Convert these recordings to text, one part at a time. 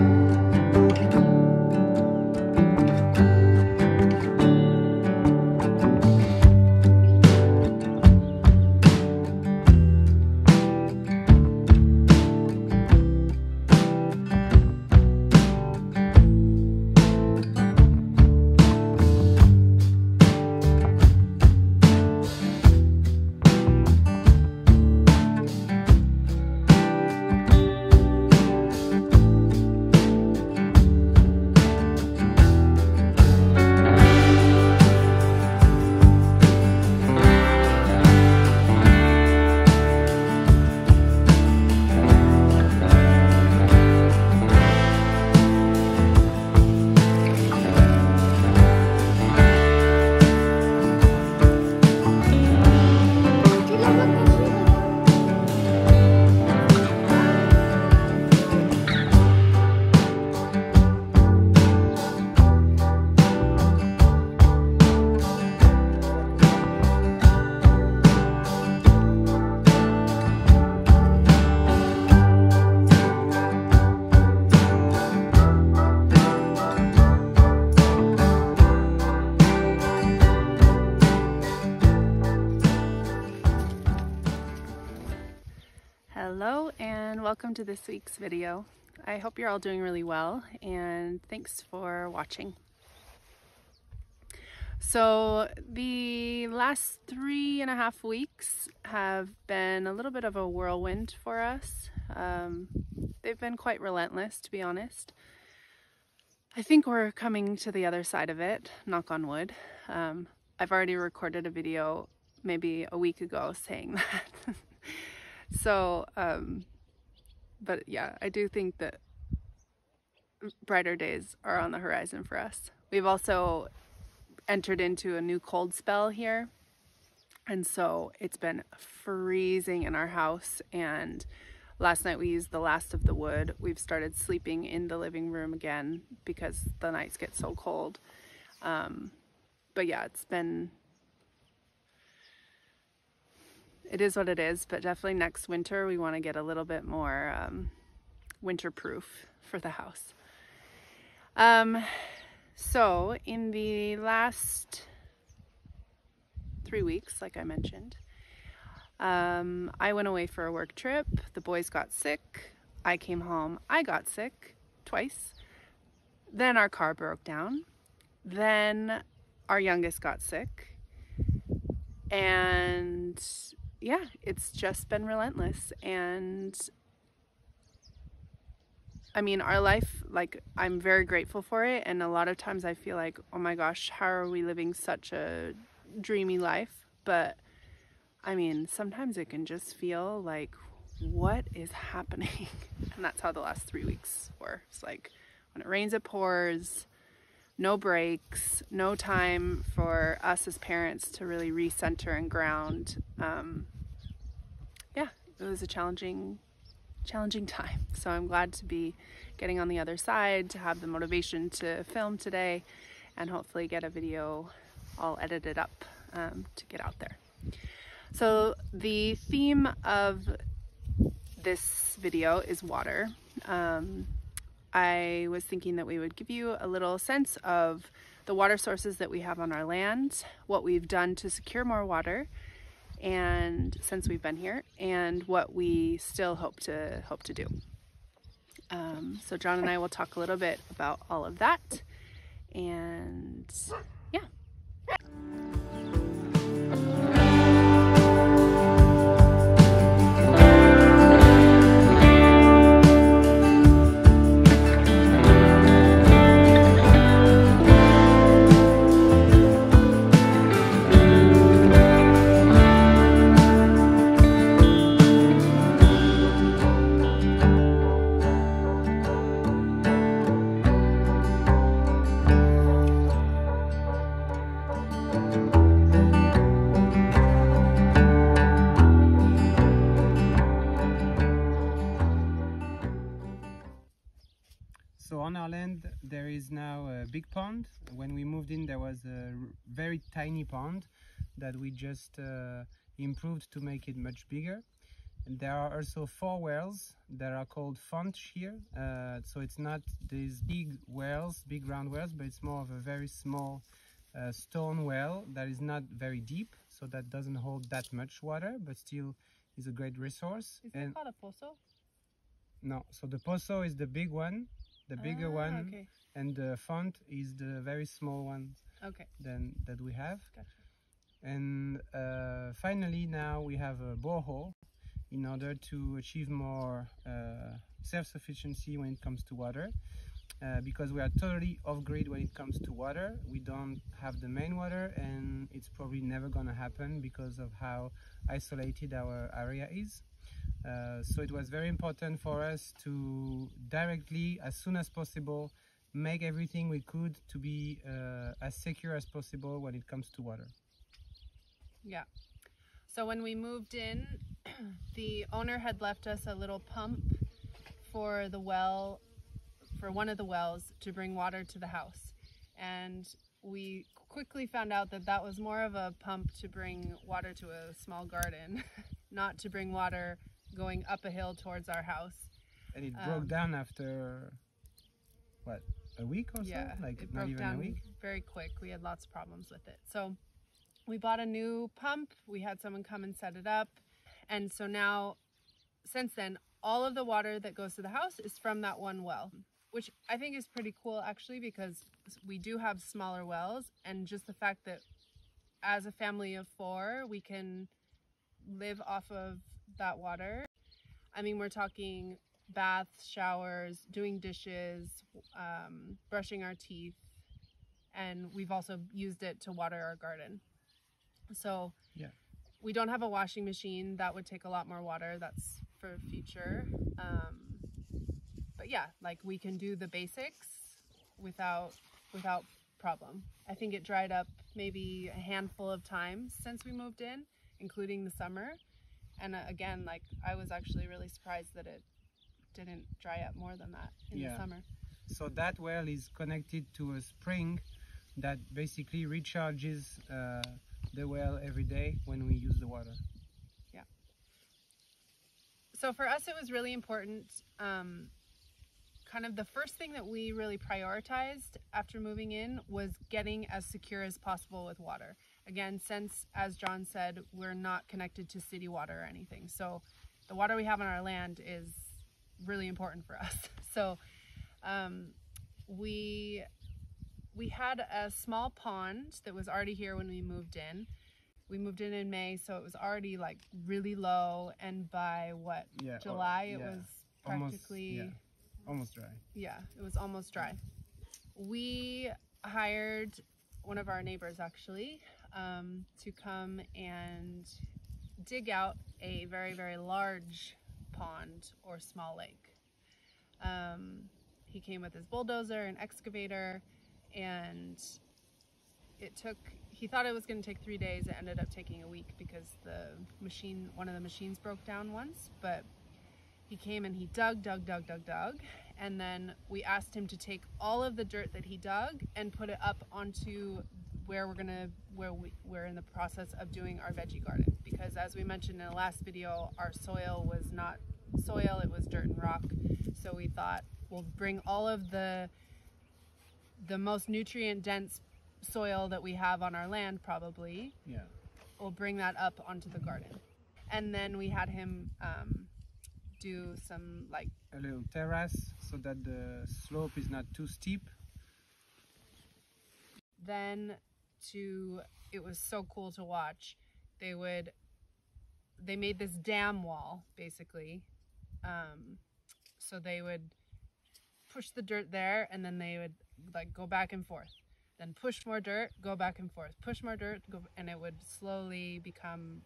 Hello welcome to this week's video. I hope you're all doing really well and thanks for watching. So the last three and a half weeks have been a little bit of a whirlwind for us. Um, they've been quite relentless to be honest. I think we're coming to the other side of it, knock on wood. Um, I've already recorded a video maybe a week ago saying that. So, um, but yeah, I do think that brighter days are on the horizon for us. We've also entered into a new cold spell here. And so it's been freezing in our house. And last night we used the last of the wood. We've started sleeping in the living room again because the nights get so cold. Um, but yeah, it's been it is what it is, but definitely next winter we want to get a little bit more um, winter proof for the house. Um, so in the last three weeks, like I mentioned, um, I went away for a work trip. The boys got sick. I came home. I got sick twice. Then our car broke down. Then our youngest got sick. And yeah, it's just been relentless. And I mean, our life, like, I'm very grateful for it. And a lot of times I feel like, oh my gosh, how are we living such a dreamy life? But I mean, sometimes it can just feel like, what is happening? and that's how the last three weeks were. It's like when it rains, it pours no breaks, no time for us as parents to really recenter and ground. Um, yeah, it was a challenging, challenging time. So I'm glad to be getting on the other side, to have the motivation to film today, and hopefully get a video all edited up um, to get out there. So the theme of this video is water. Um, I was thinking that we would give you a little sense of the water sources that we have on our land, what we've done to secure more water and since we've been here and what we still hope to hope to do. Um, so John and I will talk a little bit about all of that and tiny pond that we just uh, improved to make it much bigger. And there are also four wells that are called font here. Uh, so it's not these big wells, big round wells, but it's more of a very small uh, stone well that is not very deep, so that doesn't hold that much water, but still is a great resource. Is and that called a pozo? no, so the pozo is the big one, the bigger Ah, one, Okay. and the font is the very small one Okay. than that we have. Gotcha. And uh, finally, now we have a borehole in order to achieve more uh, self-sufficiency when it comes to water. Uh, because we are totally off-grid when it comes to water. We don't have the main water and it's probably never gonna happen because of how isolated our area is. Uh, so it was very important for us to directly, as soon as possible, make everything we could to be uh, as secure as possible when it comes to water. Yeah. So when we moved in, the owner had left us a little pump for the well, for one of the wells to bring water to the house. And we quickly found out that that was more of a pump to bring water to a small garden, not to bring water going up a hill towards our house. And it Um, broke down after what a week or so? yeah, like it not broke even down a week. very quick. We had lots of problems with it. So we bought a new pump. We had someone come and set it up. And so now, since then, all of the water that goes to the house is from that one well, which I think is pretty cool actually because we do have smaller wells. And just the fact that as a family of four, we can live off of that water. I mean, we're talking baths, showers, doing dishes, um, brushing our teeth, and we've also used it to water our garden. So Yeah. we don't have a washing machine. That would take a lot more water. That's for future. Um, but yeah, like we can do the basics without without problem. I think it dried up maybe a handful of times since we moved in, including the summer. And uh, again, like I was actually really surprised that it didn't dry up more than that in Yeah. the summer. So that well is connected to a spring that basically recharges uh, the well every day when we use the water. Yeah. So for us, it was really important. Um, kind of the first thing that we really prioritized after moving in was getting as secure as possible with water. Again, since, as John said, we're not connected to city water or anything. So the water we have on our land is really important for us. So um, we we had a small pond that was already here when we moved in. We moved in in May, so it was already like really low. And by what Yeah. or- July, it yeah, was almost- practically yeah, almost dry. yeah, it was almost dry. We hired one of our neighbors actually um, to come and dig out a very, very large pond or small lake. Um, he came with his bulldozer and excavator, and it took, he thought it was going to take three days. It ended up taking a week because the machine, one of the machines broke down once, but he came and he dug, dug, dug, dug, dug. And then we asked him to take all of the dirt that he dug and put it up onto where we're gonna, where we, we're in the process of doing our veggie garden. Because as we mentioned in the last video, our soil was not soil, it was dirt and rock. So we thought we'll bring all of the, the most nutrient dense soil that we have on our land probably Yeah. we'll bring that up onto the garden. And then we had him um, do some like A little terrace so that the slope is not too steep. then to it was so cool to watch. They would they made this dam wall basically. Um, so they would push the dirt there and then they would like go back and forth. Then push more dirt, go back and forth. Push more dirt, go and it would slowly become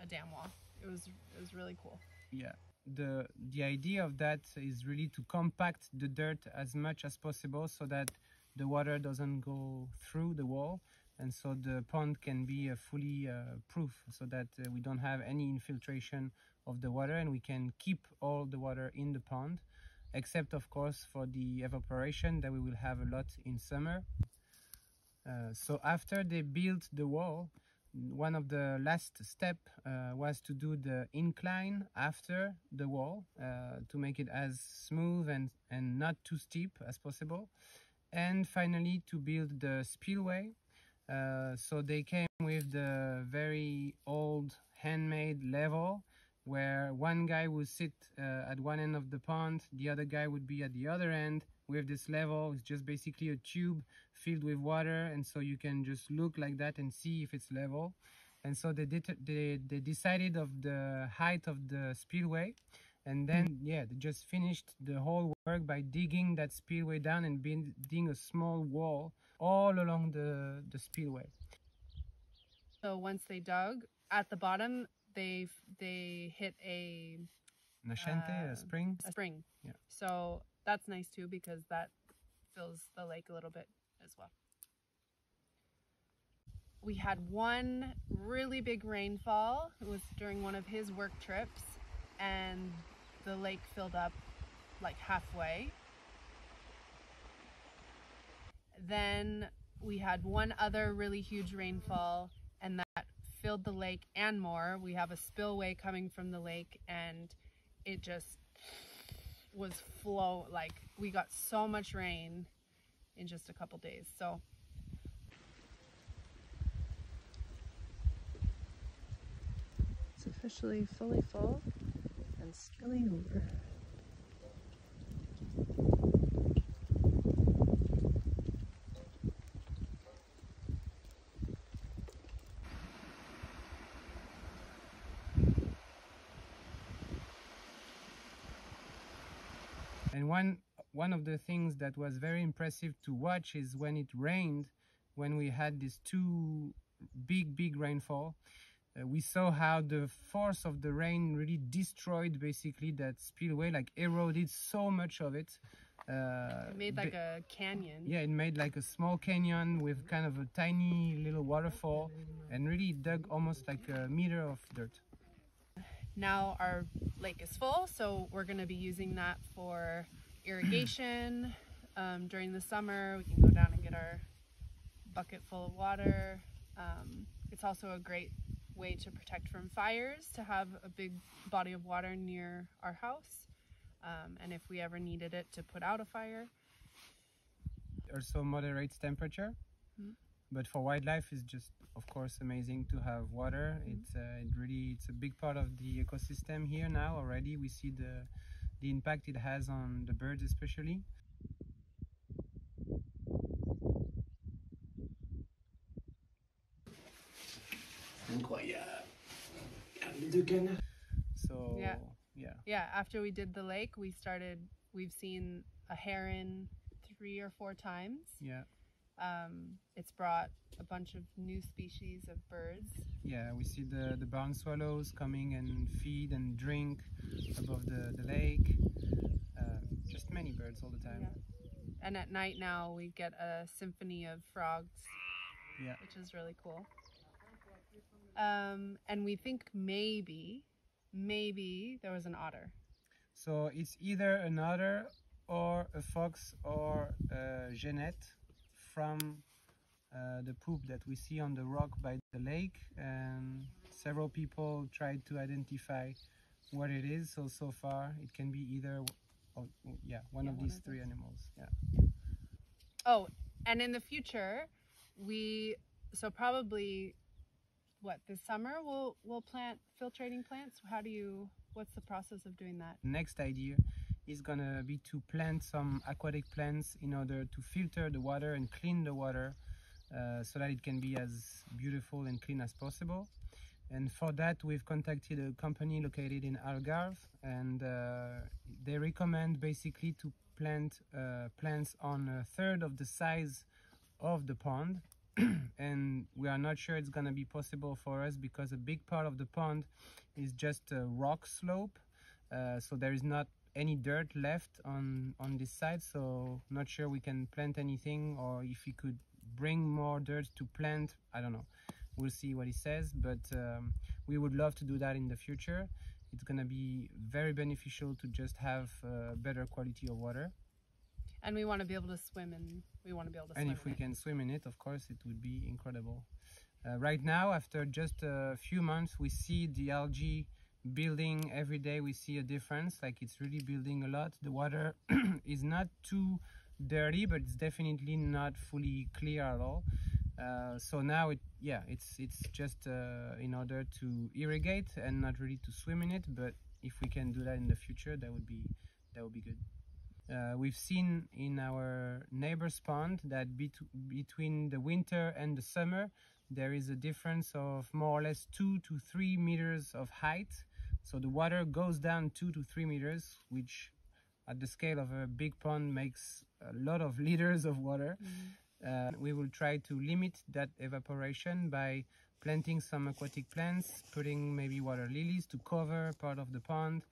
a dam wall. It was it was really cool. Yeah. The the idea of that is really to compact the dirt as much as possible so that the water doesn't go through the wall and so the pond can be uh, fully uh, proof so that uh, we don't have any infiltration of the water and we can keep all the water in the pond except of course for the evaporation that we will have a lot in summer uh, so after they built the wall one of the last step uh, was to do the incline after the wall uh, to make it as smooth and, and not too steep as possible. And finally to build the spillway. Uh, so they came with the very old handmade level where one guy would sit uh, at one end of the pond, the other guy would be at the other end with this level. It's just basically a tube filled with water, and so you can just look like that and see if it's level. And so they did they, they decided of the height of the spillway, and then yeah, they just finished the whole work by digging that spillway down and building a small wall all along the the spillway. So once they dug at the bottom, they they hit a Nascente, Uh, a spring. a spring. Yeah. So that's nice too because that fills the lake a little bit as well. We had one really big rainfall. It was during one of his work trips and the lake filled up like halfway. Then we had one other really huge rainfall and that filled the lake and more. We have a spillway coming from the lake and it just was flow like we got so much rain in just a couple days. So It's officially fully full and spilling over. And one of the things that was very impressive to watch is when it rained, when we had these two big big rainfall. Uh, we saw how the force of the rain really destroyed basically that spillway, like eroded so much of it. Uh, it made like a canyon. yeah, it made like a small canyon with kind of a tiny little waterfall, and really dug almost like a meter of dirt. Now our lake is full, so we're going to be using that for irrigation. Um, during the summer, we can go down and get our bucket full of water. Um, it's also a great way to protect from fires to have a big body of water near our house. Um, and if we ever needed it to put out a fire, also moderates temperature. Mhm. But for wildlife, it's just, of course, amazing to have water. It's uh, it really it's a big part of the ecosystem here now. Already, we see the the impact it has on the birds, especially. Incroyable. Les deux canards. So Yeah. yeah. yeah, after we did the lake, we started, we've seen a heron three or four times. Yeah. Um, it's brought a bunch of new species of birds. Yeah, we see the, the barn swallows coming and feed and drink above the, the lake. Uh, just many birds all the time. Yeah. And at night now we get a symphony of frogs, Yeah. which is really cool. Um, and we think maybe, maybe there was an otter. So it's either an otter or a fox or a genet from uh, the poop that we see on the rock by the lake. And several people tried to identify what it is. So so far, it can be either, oh, yeah, one Yeah, of one these of three animals. Yeah. Oh, and in the future, we so probably what this summer we'll we'll plant filtrating plants. How do you? What's the process of doing that? next idea is gonna be to plant some aquatic plants in order to filter the water and clean the water uh, so that it can be as beautiful and clean as possible. And for that, we've contacted a company located in Algarve, and uh, they recommend basically to plant uh, plants on a third of the size of the pond. and we are not sure it's gonna be possible for us because a big part of the pond is just a rock slope uh, so there is not any dirt left on on this side so not sure we can plant anything or if we could bring more dirt to plant i don't know. We'll see what he says but um, we would love to do that in the future. It's going to be very beneficial to just have uh, better quality of water. And we want to be able to swim and we want to be able to and if we it. can swim in it of course it would be incredible. Uh, right now, after just a few months, we see the algae building every day. We see a difference, like it's really building a lot. The water is not too dirty, but it's definitely not fully clear at all. Uh, so now it yeah it's it's just uh, in order to irrigate and not really to swim in it but if we can do that in the future that would be that would be good uh, we've seen in our neighbor's pond that bet between the winter and the summer there is a difference of more or less two to three meters of height so the water goes down two to three meters which at the scale of a big pond makes a lot of liters of water mm -hmm. Uh, we will try to limit that evaporation by planting some aquatic plants, putting maybe water lilies to cover part of the pond,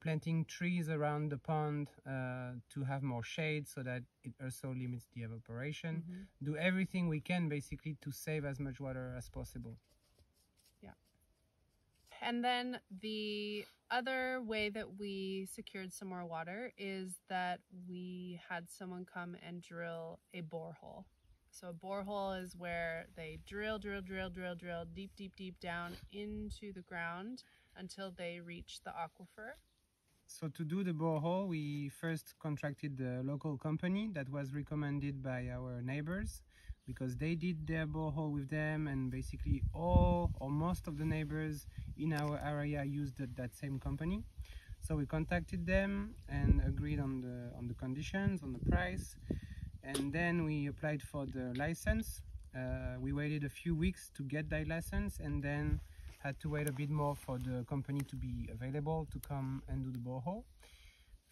planting trees around the pond uh, to have more shade so that it also limits the evaporation. Mm -hmm. Do everything we can basically to save as much water as possible. And then the other way that we secured some more water is that we had someone come and drill a borehole. So a borehole is where they drill, drill, drill, drill, drill deep, deep, deep down into the ground until they reach the aquifer. So to do the borehole, we first contracted the local company that was recommended by our neighbors because they did their borehole with them and basically all or most of the neighbors in our area used that, that same company. So we contacted them and agreed on the on the conditions, on the price, and then we applied for the license. Uh, we waited a few weeks to get that license and then had to wait a bit more for the company to be available to come and do the borehole.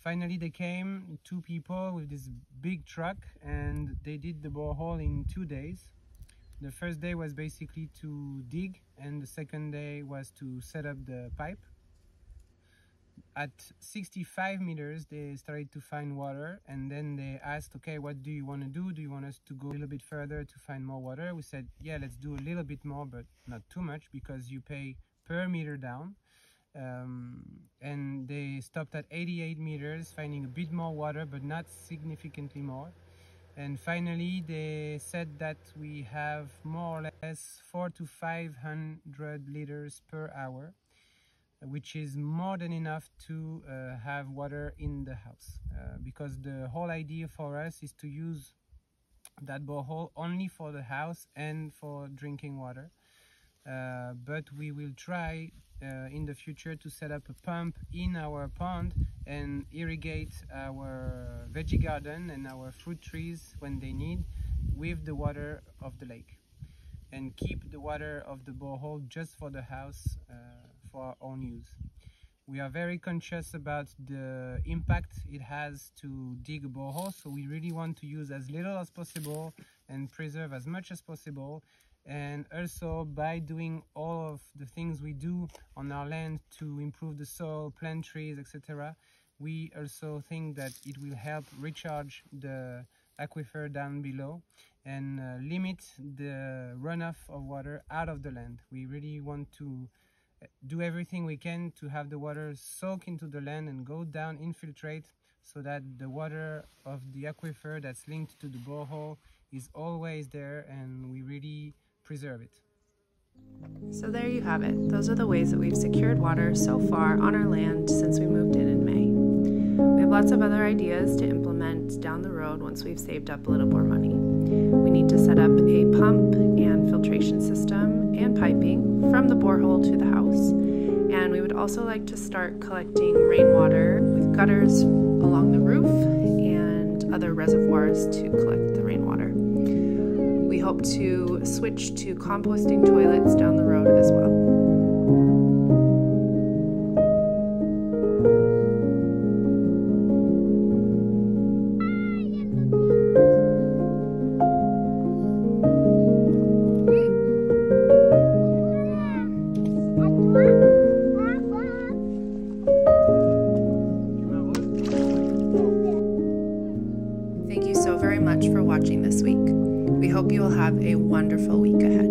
Finally, they came, two people with this big truck, and they did the borehole in two days. The first day was basically to dig, and the second day was to set up the pipe. At 65 meters, they started to find water, and then they asked, okay, what do you want to do? Do you want us to go a little bit further to find more water? We said, yeah, let's do a little bit more, but not too much, because you pay per meter down um, and they stopped at 88 meters finding a bit more water but not significantly more. And finally they said that we have more or less 4 to 500 liters per hour which is more than enough to uh, have water in the house. Uh, because the whole idea for us is to use that borehole only for the house and for drinking water. Uh, but we will try in the future to set up a pump in our pond and irrigate our veggie garden and our fruit trees when they need with the water of the lake and keep the water of the borehole just for the house uh, for our own use. We are very conscious about the impact it has to dig a borehole so we really want to use as little as possible and preserve as much as possible and also by doing all of the things we do on our land to improve the soil, plant trees, etc. We also think that it will help recharge the aquifer down below and uh, limit the runoff of water out of the land. We really want to uh, do everything we can to have the water soak into the land and go down, infiltrate, so that the water of the aquifer that's linked to the borehole is always there and we really preserve it. So there you have it. Those are the ways that we've secured water so far on our land since we moved in in May. We have lots of other ideas to implement down the road once we've saved up a little more money. We need to set up a pump and filtration system and piping from the borehole to the house. And we would also like to start collecting rainwater with gutters along the roof and other reservoirs to collect the rainwater hope to switch to composting toilets down the road as well. Thank you so very much for watching this week. Hope you will have a wonderful week ahead.